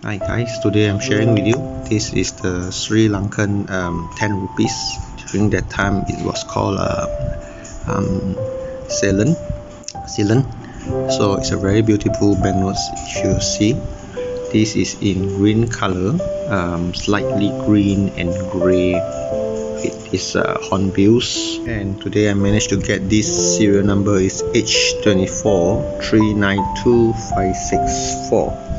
Hi guys, today I'm sharing with you. This is the Sri Lankan um, 10 rupees. During that time, it was called uh, um, Ceylon. Ceylon. So it's a very beautiful banknote. If you see, this is in green color, um, slightly green and gray. It is uh, hornbills. And today I managed to get this serial number is H24 392564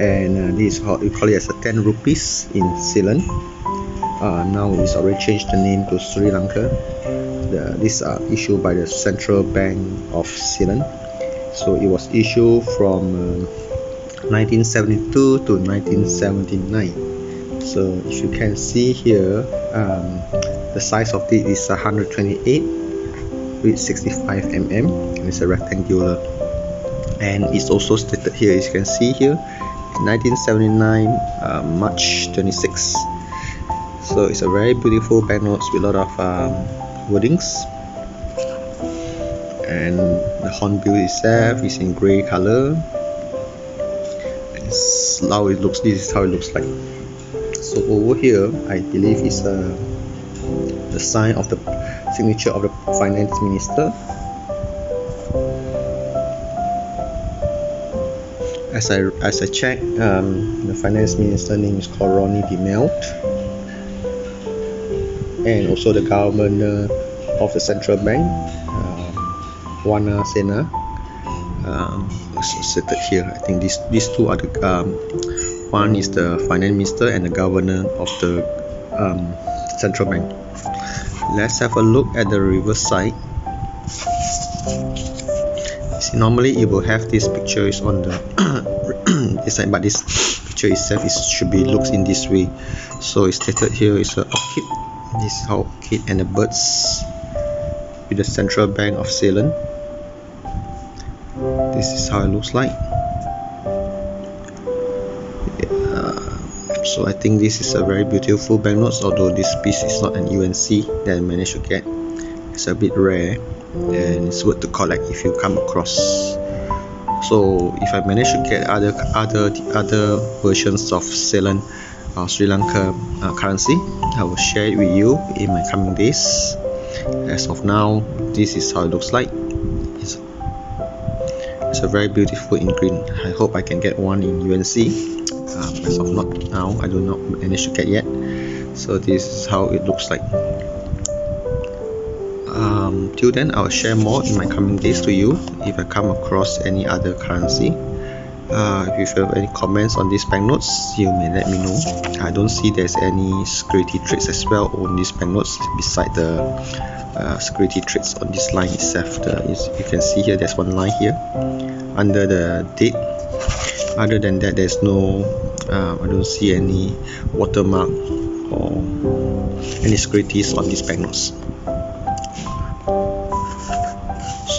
and uh, this is how we call it as a 10 rupees in Ceylon. Uh, now it's already changed the name to Sri Lanka. The, these are issued by the Central Bank of Ceylon. So it was issued from uh, 1972 to 1979 so if you can see here um, the size of it is 128 with 65 mm and it's a rectangular. And it's also stated here as you can see here 1979 uh, March 26 so it's a very beautiful banknotes with a lot of um, wordings. And the hornbill itself is in gray color it's how it looks this is how it looks like. So over here I believe is uh, the sign of the signature of the finance minister as I as I check, um, the finance minister name is called Ronnie de Mel, and also the governor of the central bank, um, Warnasena, um, seated here. I think these these two are the um, one is the finance minister and the governor of the um, central bank. Let's have a look at the reverse side normally it will have these pictures on the this side but this picture itself is should be looks in this way. So it's stated here is a orchid. This is how orchid and the birds with the central bank of Ceylon. This is how it looks like. So I think this is a very beautiful banknotes although this piece is not an UNC that I managed to get it's a bit rare and it's worth to collect if you come across. So if I manage to get other other other versions of Ceylon uh, Sri Lanka uh, currency I will share it with you in my coming days. As of now this is how it looks like. It's, it's a very beautiful in green. I hope I can get one in UNC um, as of not now I do not manage to get yet. So this is how it looks like um, till then I'll share more in my coming days to you if I come across any other currency. Uh, if you have any comments on these banknotes you may let me know. I don't see there's any security threads as well on these banknotes beside the uh, security threads on this line itself. The, you can see here there's one line here under the date. Other than that there's no uh, I don't see any watermark or any securities on these banknotes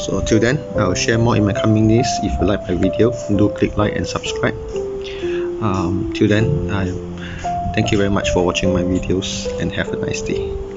so till then I'll share more in my coming days. If you like my video do click like and subscribe. Um, till then I thank you very much for watching my videos and have a nice day